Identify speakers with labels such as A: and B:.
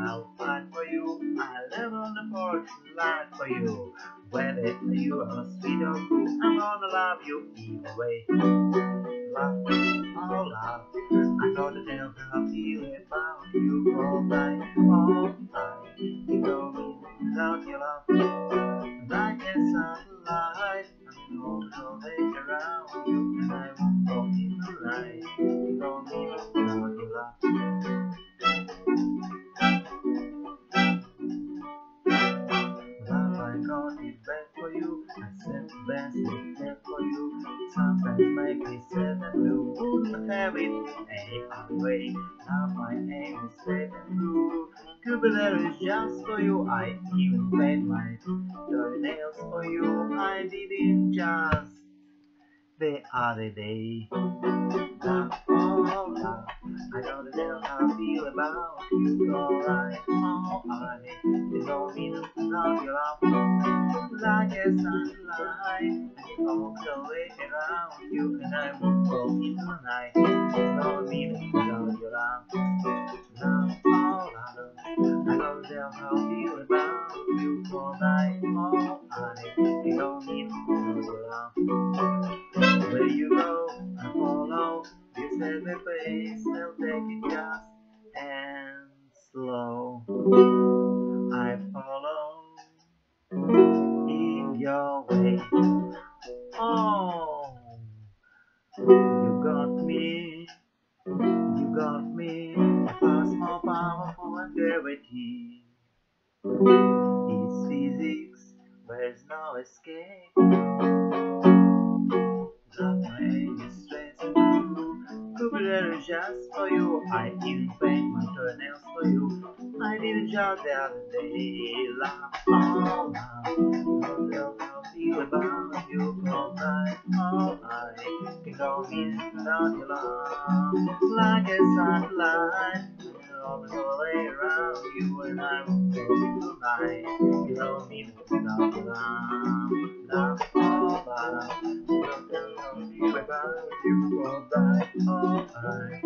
A: I'll fight for you, I'll live on the porch light for you. Whether you are sweet or cool, I'm gonna love you either way. Love or love, I gotta tell her I feel about you all night, all night. You know me without your love, like a sunlight. I'm gonna make around you and I won't. You. I said the best it can for you. Sometimes make me sad and blue. Wouldn't have it any other way. Now my aim is straight and. Cubiler is just for you. I even paint my toenails for you. I didn't just the other day. Love, oh love, I don't know how I feel about you. Alright, oh I, you know me without your love. But I'm lying. I walk away around you, and I won't go in the night. You know me without your love. Love, oh love, I don't know how feel about you. Alright, oh I, you know me without your love. Where you go, I follow. Set the pace, I'll take it just and slow. Oh, you got me, you got me. Fast, more powerful and gravity. It's physics, there's no escape. My aim is true. Cooper just for you. I even paint my toenails for you. I did a job the other day. Love, oh love. About you all night. Oh, I can go in without your love. Like a satellite. Always all around you and I will go tonight. You know me without your love. Love, oh love. Don't tell me about you all night. Oh, I